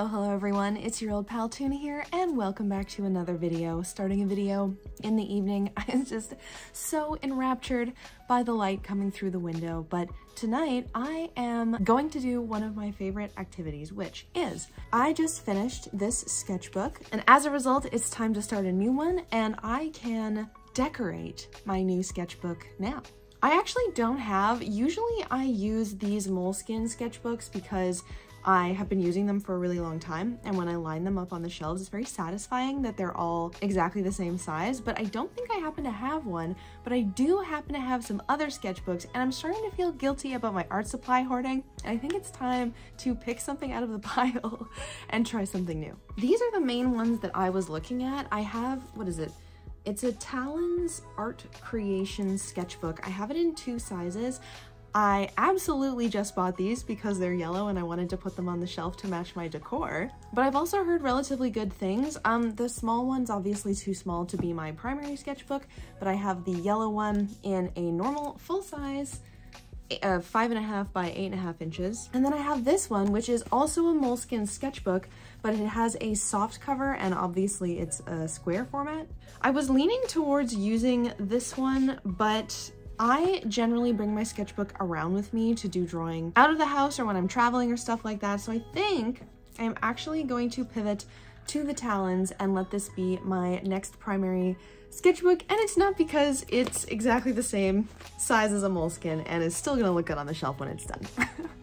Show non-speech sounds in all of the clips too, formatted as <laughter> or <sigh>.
Hello, hello everyone, it's your old pal Tuna here, and welcome back to another video. Starting a video in the evening, <laughs> I was just so enraptured by the light coming through the window, but tonight I am going to do one of my favorite activities, which is I just finished this sketchbook, and as a result, it's time to start a new one, and I can decorate my new sketchbook now. I actually don't have, usually I use these Moleskine sketchbooks because I have been using them for a really long time and when I line them up on the shelves it's very satisfying that they're all exactly the same size but I don't think I happen to have one but I do happen to have some other sketchbooks and I'm starting to feel guilty about my art supply hoarding and I think it's time to pick something out of the <laughs> pile and try something new. These are the main ones that I was looking at. I have, what is it? It's a Talens Art Creation sketchbook. I have it in two sizes. I absolutely just bought these because they're yellow and I wanted to put them on the shelf to match my decor. But I've also heard relatively good things. Um, the small one's obviously too small to be my primary sketchbook, but I have the yellow one in a normal full size uh, five and a half by eight and a half inches. And then I have this one, which is also a moleskine sketchbook, but it has a soft cover and obviously it's a square format. I was leaning towards using this one, but I generally bring my sketchbook around with me to do drawing out of the house or when I'm traveling or stuff like that. So I think I'm actually going to pivot to the Talens and let this be my next primary sketchbook. And it's not because it's exactly the same size as a moleskine and it's still gonna look good on the shelf when it's done. <laughs>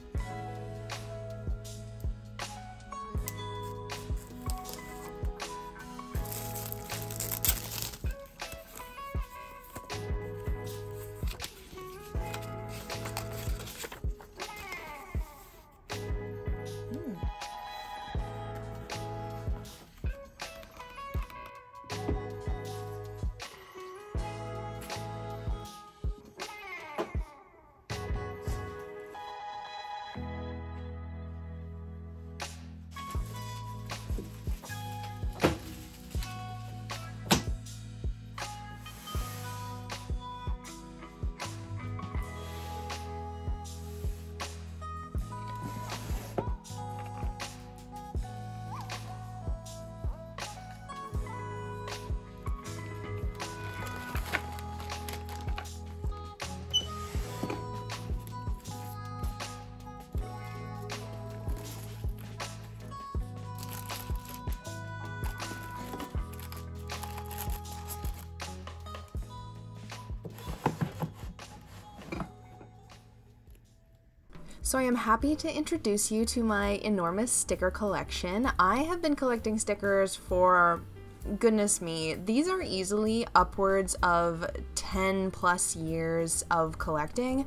So I am happy to introduce you to my enormous sticker collection. I have been collecting stickers for goodness me, these are easily upwards of 10 plus years of collecting.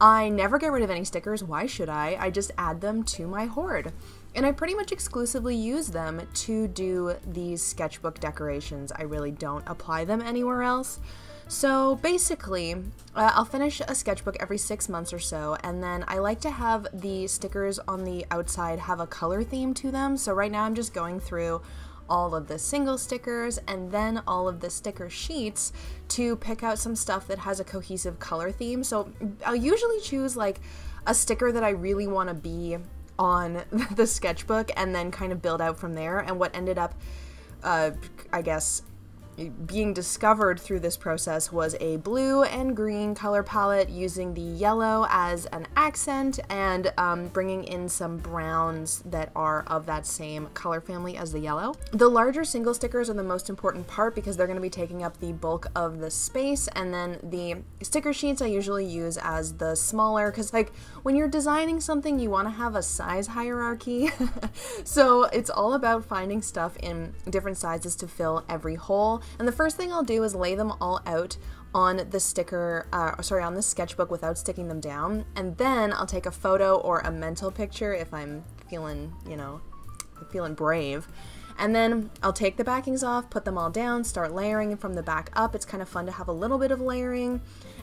I never get rid of any stickers, why should I? I just add them to my hoard. And I pretty much exclusively use them to do these sketchbook decorations. I really don't apply them anywhere else. So basically, uh, I'll finish a sketchbook every six months or so, and then I like to have the stickers on the outside have a color theme to them. So right now I'm just going through all of the single stickers and then all of the sticker sheets to pick out some stuff that has a cohesive color theme. So I'll usually choose like a sticker that I really want to be on <laughs> the sketchbook and then kind of build out from there. And what ended up, uh, I guess, being discovered through this process was a blue and green color palette using the yellow as an accent and um, bringing in some browns that are of that same color family as the yellow. The larger single stickers are the most important part because they're going to be taking up the bulk of the space and then the sticker sheets I usually use as the smaller because like when you're designing something you want to have a size hierarchy <laughs> so it's all about finding stuff in different sizes to fill every hole and the first thing I'll do is lay them all out on the sticker, uh, sorry, on the sketchbook without sticking them down. And then I'll take a photo or a mental picture if I'm feeling, you know, feeling brave. And then I'll take the backings off, put them all down, start layering from the back up. It's kind of fun to have a little bit of layering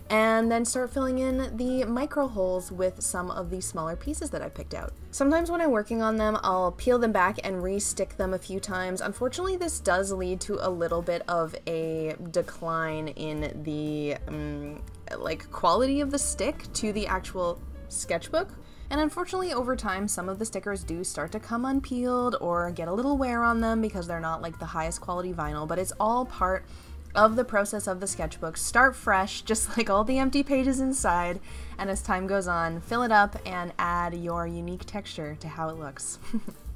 and then start filling in the micro holes with some of the smaller pieces that I picked out. Sometimes when I'm working on them, I'll peel them back and re-stick them a few times. Unfortunately, this does lead to a little bit of a decline in the um, like quality of the stick to the actual sketchbook And unfortunately, over time, some of the stickers do start to come unpeeled or get a little wear on them because they're not like the highest quality vinyl, but it's all part of the process of the sketchbook. Start fresh, <laughs> just like all the empty pages inside, and as time goes on, fill it up and add your unique texture to how it looks. <laughs>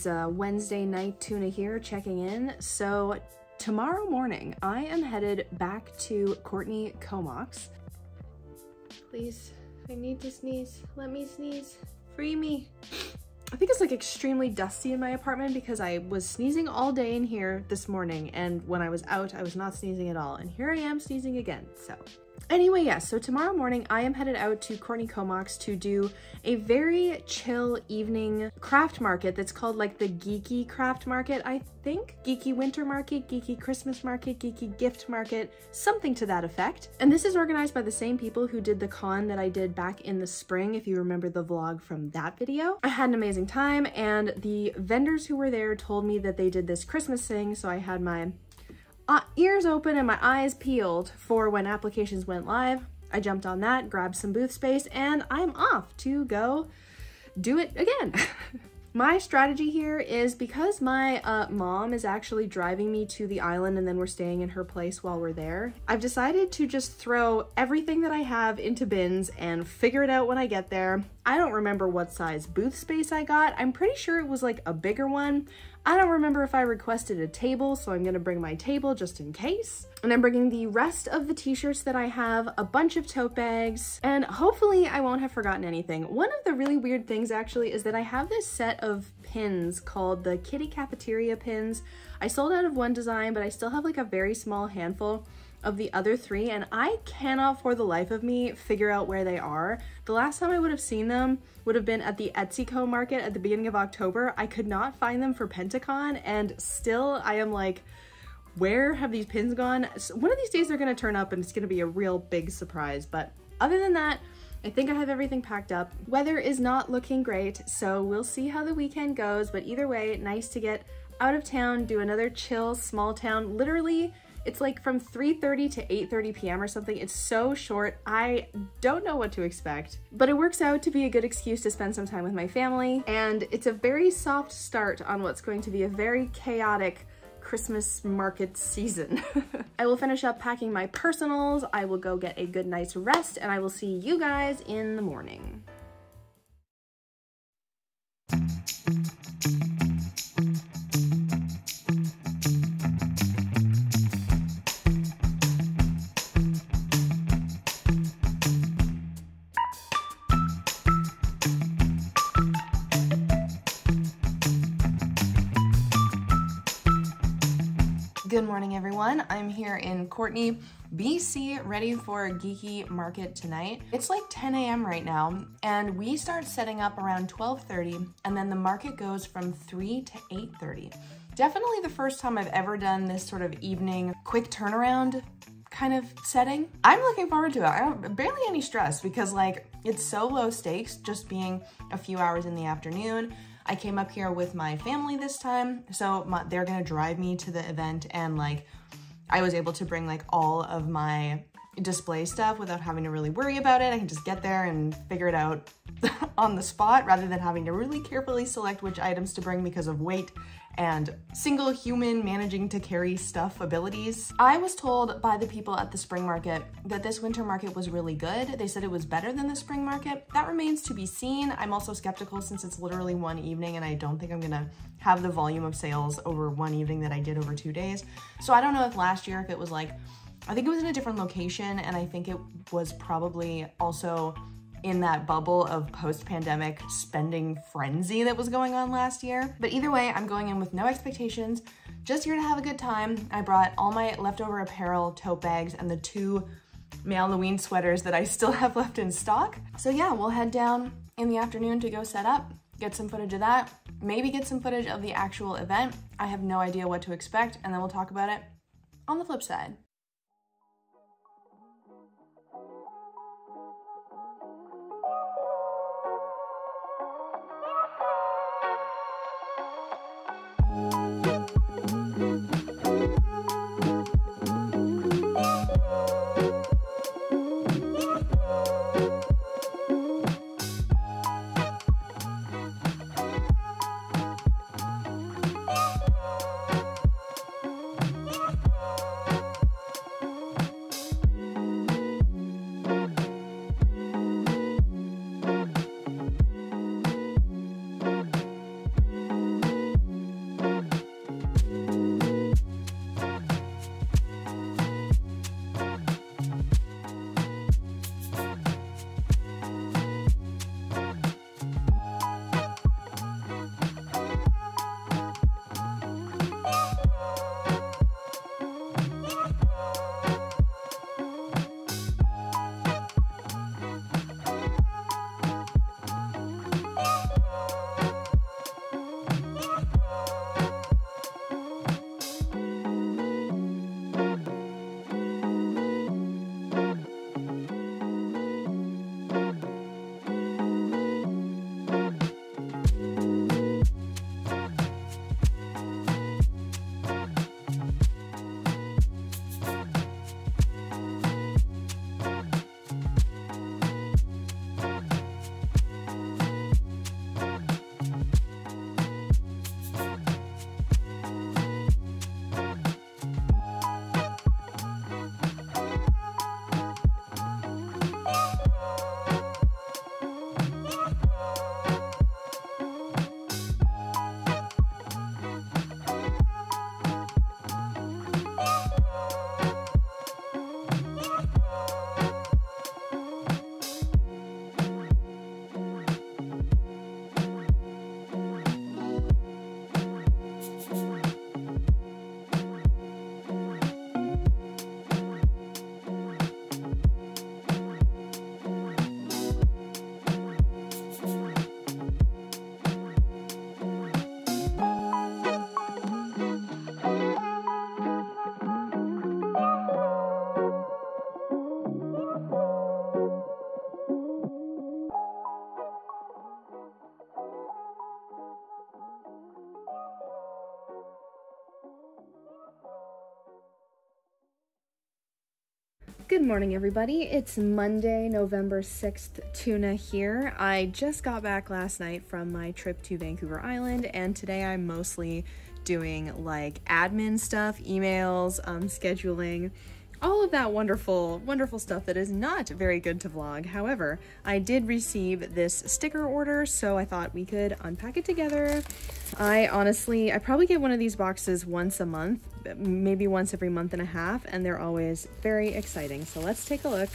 is uh, Wednesday night, Tuna here, checking in. So tomorrow morning, I am headed back to Courtenay Comox. Please, I need to sneeze. Let me sneeze. Free me. I think it's like extremely dusty in my apartment because I was sneezing all day in here this morning and when I was out, I was not sneezing at all. And here I am sneezing again, so Anyway, yes, so tomorrow morning I am headed out to Courtenay Comox to do a very chill evening craft market that's called like the Geeky Craft Market, I think. Geeky Winter Market, Geeky Christmas Market, Geeky Gift Market, something to that effect. And this is organized by the same people who did the con that I did back in the spring, if you remember the vlog from that video. I had an amazing time and the vendors who were there told me that they did this Christmas thing, so I had my uh, ears open and my eyes peeled for when applications went live. I jumped on that, grabbed some booth space, and I'm off to go do it again. <laughs> my strategy here is because my uh, mom is actually driving me to the island and then we're staying in her place while we're there, I've decided to just throw everything that I have into bins and figure it out when I get there. I don't remember what size booth space I got. I'm pretty sure it was like a bigger one. I don't remember if I requested a table, so I'm gonna bring my table just in case. And I'm bringing the rest of the t-shirts that I have, a bunch of tote bags, and hopefully I won't have forgotten anything. One of the really weird things actually is that I have this set of pins called the Kitty Cafeteria pins. I sold out of one design, but I still have like a very small handful of the other three and I cannot for the life of me figure out where they are. The last time I would have seen them would have been at the Etsyco market at the beginning of October. I could not find them for Pentacon and still I am like, where have these pins gone? One of these days they're gonna turn up and it's gonna be a real big surprise. But other than that, I think I have everything packed up. Weather is not looking great, so we'll see how the weekend goes. But either way, nice to get out of town, do another chill small town, literally it's like from 3.30 to 8.30 p.m. or something. It's so short. I don't know what to expect, but it works out to be a good excuse to spend some time with my family. And it's a very soft start on what's going to be a very chaotic Christmas market season. <laughs> I will finish up packing my personals, I will go get a good night's rest, and I will see you guys in the morning. I'm here in Courtenay, BC, ready for a geeky market tonight. It's like 10 a.m. right now, and we start setting up around 12:30, and then the market goes from 3 to 8:30. Definitely the first time I've ever done this sort of evening quick turnaround kind of setting. I'm looking forward to it. I don't barely any stress because like it's so low stakes just being a few hours in the afternoon. I came up here with my family this time, so my, they're gonna drive me to the event and like I was able to bring like all of my display stuff without having to really worry about it. I can just get there and figure it out <laughs> on the spot rather than having to really carefully select which items to bring because of weight and single human managing to carry stuff abilities. I was told by the people at the spring market that this winter market was really good. They said it was better than the spring market. That remains to be seen. I'm also skeptical since it's literally one evening and I don't think I'm gonna have the volume of sales over one evening that I did over two days. So I don't know if last year, if it was like, I think it was in a different location and I think it was probably also in that bubble of post-pandemic spending frenzy that was going on last year. But either way, I'm going in with no expectations, just here to have a good time. I brought all my leftover apparel, tote bags, and the two male Halloween sweaters that I still have left in stock. So yeah, we'll head down in the afternoon to go set up, get some footage of that, maybe get some footage of the actual event. I have no idea what to expect, and then we'll talk about it on the flip side. Good morning, everybody. It's Monday, November 6th, Tuna here. I just got back last night from my trip to Vancouver Island, and today I'm mostly doing like admin stuff, emails, um, scheduling, all of that wonderful, wonderful stuff that is not very good to vlog. However, I did receive this sticker order, so I thought we could unpack it together. I honestly, I probably get one of these boxes once a month, maybe once every month and a half, and they're always very exciting. So let's take a look.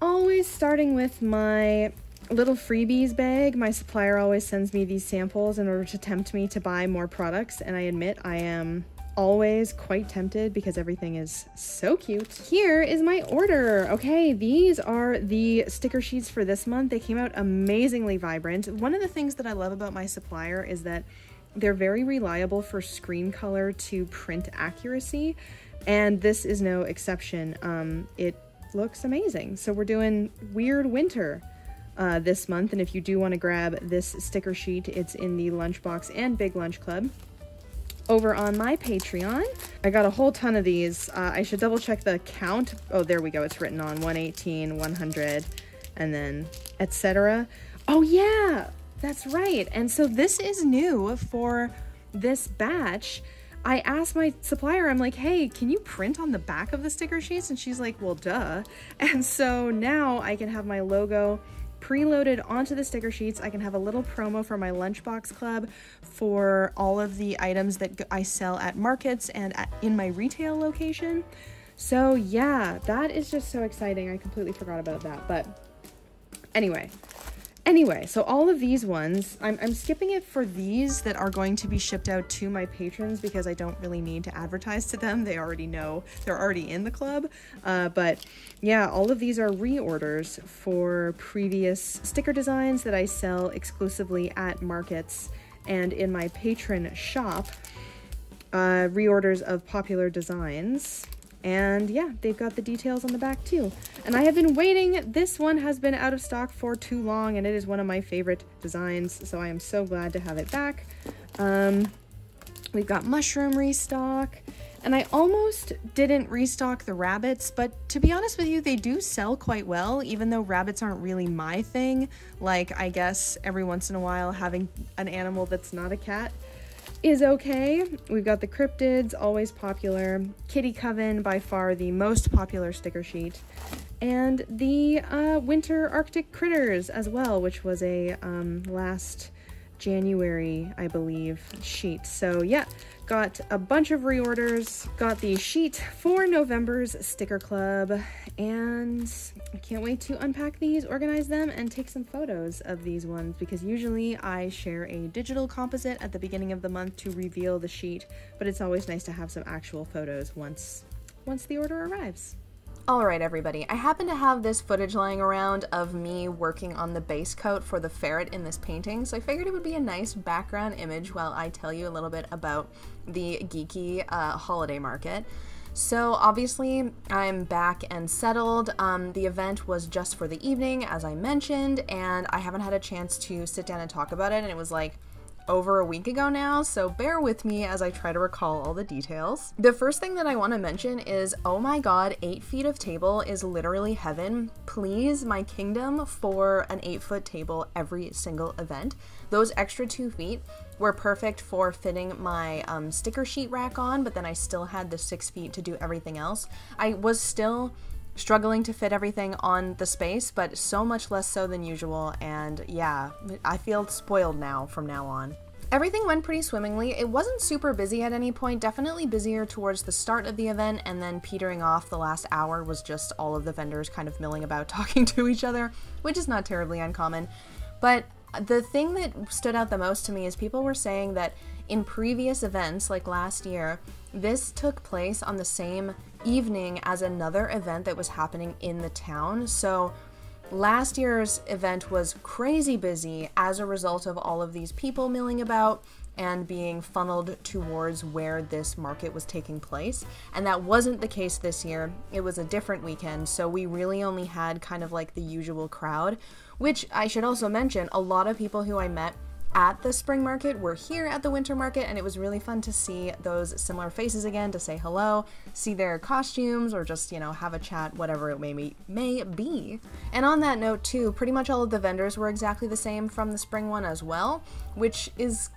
Always starting with my little freebies bag. My supplier always sends me these samples in order to tempt me to buy more products, and I admit I am always quite tempted because everything is so cute. Here is my order. Okay, these are the sticker sheets for this month. They came out amazingly vibrant. One of the things that I love about my supplier is that they're very reliable for screen color to print accuracy, and this is no exception. Um, it looks amazing. So we're doing Weird Winter. Uh, this month, and if you do want to grab this sticker sheet, it's in the Lunchbox and Big Lunch Club over on my Patreon. I got a whole ton of these. Uh, I should double check the count. Oh, there we go. It's written on 118, 100, and then etc. Oh, yeah, that's right. And so this is new for this batch. I asked my supplier, I'm like, hey, can you print on the back of the sticker sheets? And she's like, well, duh. <laughs> And so now I can have my logo preloaded onto the sticker sheets. I can have a little promo for my Lunchbox Club for all of the items that I sell at markets and at, in my retail location. So yeah, that is just so exciting. I completely forgot about that. But anyway, Anyway, so all of these ones, I'm, I'm skipping it for these that are going to be shipped out to my patrons because I don't really need to advertise to them. They already know, they're already in the club. Uh, but yeah, all of these are reorders for previous sticker designs that I sell exclusively at markets and in my patron shop. Uh, reorders of popular designs and yeah, they've got the details on the back too. And I have been waiting. This one has been out of stock for too long and it is one of my favorite designs. So I am so glad to have it back. Um, we've got mushroom restock. And I almost didn't restock the rabbits, but to be honest with you, they do sell quite well, even though rabbits aren't really my thing. Like, I guess every once in a while having an animal that's not a cat is okay. We've got the cryptids, always popular. Kitty Coven, by far the most popular sticker sheet. And the uh, Winter Arctic Critters as well, which was a um, last January, I believe, sheet. So yeah, got a bunch of reorders, got the sheet for November's sticker club, and I can't wait to unpack these, organize them, and take some photos of these ones because usually I share a digital composite at the beginning of the month to reveal the sheet, but it's always nice to have some actual photos once once the order arrives. Alright everybody, I happen to have this footage lying around of me working on the base coat for the ferret in this painting, so I figured it would be a nice background image while I tell you a little bit about the geeky uh, holiday market. So obviously I'm back and settled. Um, the event was just for the evening, as I mentioned, and I haven't had a chance to sit down and talk about it, and it was like over a week ago now, so bear with me as I try to recall all the details. The first thing that I want to mention is oh my god, 8 feet of table is literally heaven. Please, my kingdom for an 8 foot table every single event. Those extra 2 feet were perfect for fitting my um, sticker sheet rack on, but then I still had the 6 feet to do everything else. I was still struggling to fit everything on the space, but so much less so than usual. And yeah, I feel spoiled now from now on. Everything went pretty swimmingly. It wasn't super busy at any point, definitely busier towards the start of the event, and then petering off the last hour was just all of the vendors kind of milling about <laughs> talking to each other, which is not terribly uncommon. But the thing that stood out the most to me is people were saying that in previous events, like last year, this took place on the same evening as another event that was happening in the town. So last year's event was crazy busy as a result of all of these people milling about and being funneled towards where this market was taking place. And that wasn't the case this year. It was a different weekend, so we really only had kind of like the usual crowd, which I should also mention a lot of people who I met at the spring market we're here at the winter market, and it was really fun to see those similar faces again, to say hello, see their costumes, or just, you know, have a chat, whatever it may be. May be. And on that note, too, pretty much all of the vendors were exactly the same from the spring one as well, which is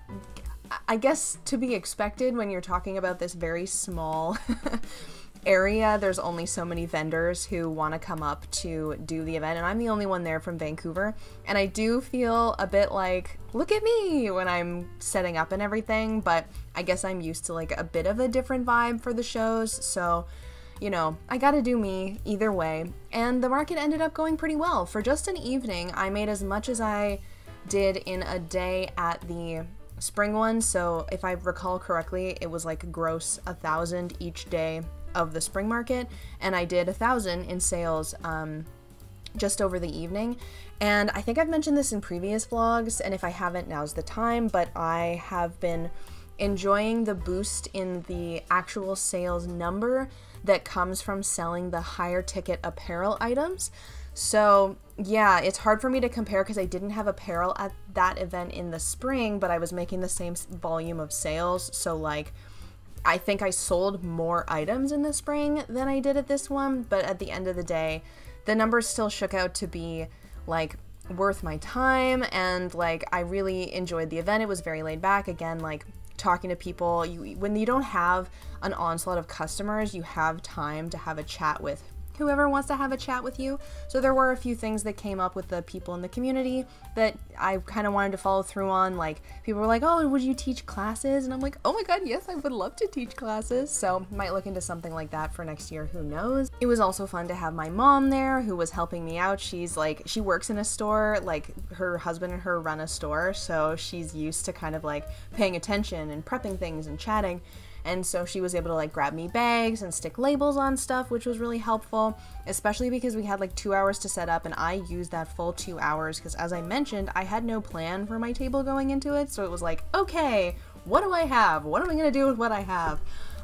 I guess to be expected when you're talking about this very small <laughs> area, there's only so many vendors who want to come up to do the event, and I'm the only one there from Vancouver. And I do feel a bit like, look at me when I'm setting up and everything, but I guess I'm used to like a bit of a different vibe for the shows, so you know, I gotta do me either way. And the market ended up going pretty well. For just an evening, I made as much as I did in a day at the spring one. So if I recall correctly, it was like gross a thousand each day of the spring market, and I did a thousand in sales um, just over the evening. And I think I've mentioned this in previous vlogs, and if I haven't, now's the time. But I have been enjoying the boost in the actual sales number that comes from selling the higher ticket apparel items. So, yeah, it's hard for me to compare because I didn't have apparel at that event in the spring, but I was making the same volume of sales. So, like, I think I sold more items in the spring than I did at this one, but at the end of the day, the numbers still shook out to be like worth my time and like I really enjoyed the event. It was very laid back. Again, like talking to people, you when you don't have an onslaught of customers, you have time to have a chat with whoever wants to have a chat with you. So there were a few things that came up with the people in the community that I kind of wanted to follow through on. Like people were like, "Oh, would you teach classes?" And I'm like, "Oh my god, yes, I would love to teach classes." So might look into something like that for next year. Who knows? It was also fun to have my mom there, who was helping me out. She's like, she works in a store. Like her husband and her run a store, so she's used to kind of like paying attention and prepping things and chatting. And so she was able to like grab me bags and stick labels on stuff, which was really helpful, especially because we had like two hours to set up and I used that full two hours because as I mentioned, I had no plan for my table going into it. So it was like, okay, what do I have? What am I gonna do with what I have?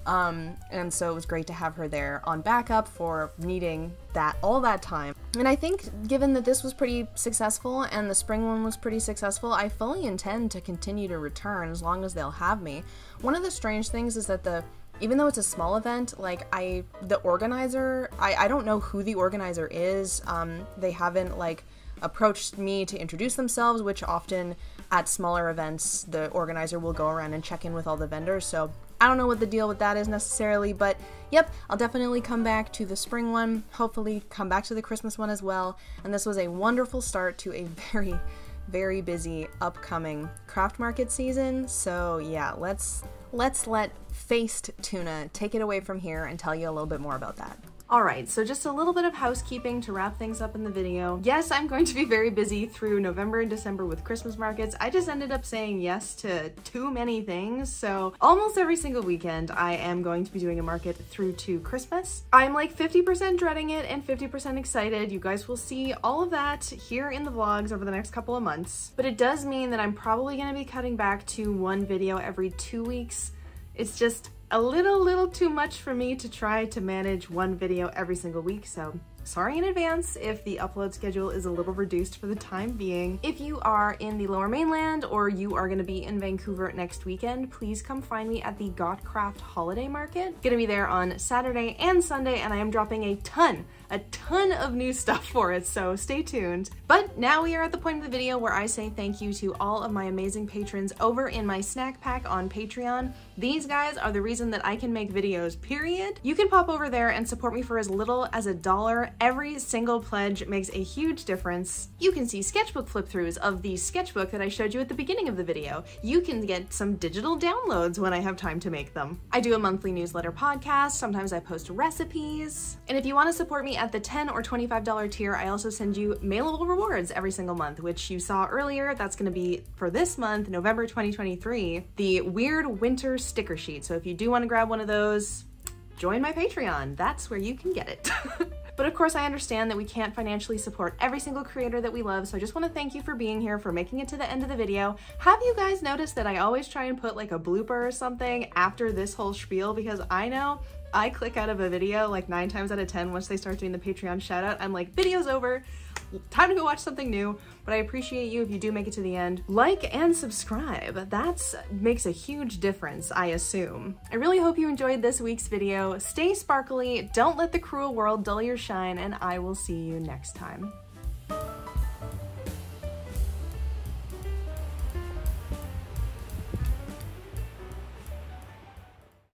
Um, and so it was great to have her there on backup for needing that all that time. And I think given that this was pretty successful and the spring one was pretty successful, I fully intend to continue to return as long as they'll have me. One of the strange things is that the even though it's a small event, like I the organizer, I, I don't know who the organizer is. Um, they haven't like approached me to introduce themselves, which often at smaller events the organizer will go around and check in with all the vendors. So I don't know what the deal with that is necessarily, but yep, I'll definitely come back to the spring one, hopefully come back to the Christmas one as well. And this was a wonderful start to a <laughs> very, very busy upcoming craft market season. So yeah, let's let's let Faced Tuna take it away from here and tell you a little bit more about that. Alright, so just a little bit of housekeeping to wrap things up in the video. Yes, I'm going to be very busy through November and December with Christmas markets. I just ended up saying yes to too many things, so almost every single weekend I am going to be doing a market through to Christmas. I'm like 50% dreading it and 50% excited. You guys will see all of that here in the vlogs over the next couple of months. But it does mean that I'm probably going to be cutting back to one video every two weeks. It's just a little, little too much for me to try to manage one video every single week, so sorry in advance if the upload schedule is a little reduced for the time being. If you are in the lower mainland or you are gonna be in Vancouver next weekend, please come find me at the Gotcraft Holiday Market. Gonna be there on Saturday and Sunday and I am dropping a ton a ton of new stuff for it, so stay tuned. But now we are at the point of the video where I say thank you to all of my amazing patrons over in my snack pack on Patreon. These guys are the reason that I can make videos, period. You can pop over there and support me for as little as a dollar. Every single pledge makes a huge difference. You can see sketchbook flip-throughs of the sketchbook that I showed you at the beginning of the video. You can get some digital downloads when I have time to make them. I do a monthly newsletter podcast, sometimes I post recipes. And if you want to support me at the 10 or $25 tier, I also send you mailable rewards every single month, which you saw earlier. That's gonna be for this month, November 2023, the Weird Winter sticker sheet. So if you do wanna grab one of those, join my Patreon. That's where you can get it. <laughs> But of course, I understand that we can't financially support every single creator that we love, so I just want to thank you for being here, for making it to the end of the video. Have you guys noticed that I always try and put like a blooper or something after this whole spiel? Because I know I click out of a video like nine times out of 10 once they start doing the Patreon shout out. I'm like, video's over, time to go watch something new, but I appreciate you if you do make it to the end. Like and subscribe, that makes a huge difference, I assume. I really hope you enjoyed this week's video. Stay sparkly, don't let the cruel world dull your shine, and I will see you next time.